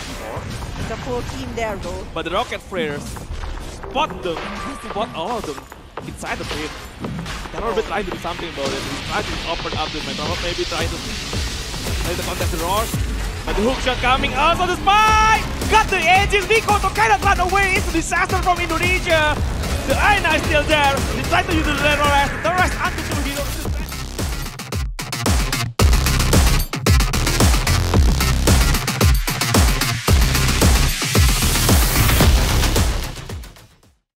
The before. It's full team there, though. But the Rocket Flares spot them, spot all of them inside the pit. They're already trying to do something about it. He's trying to open up the Meteor, maybe trying to play the contest roar. But the hook shot coming out on the spy! Got the Aegis, Miko to kind of run away. It's a disaster from Indonesia. The Aina is still there. He tried to use the Red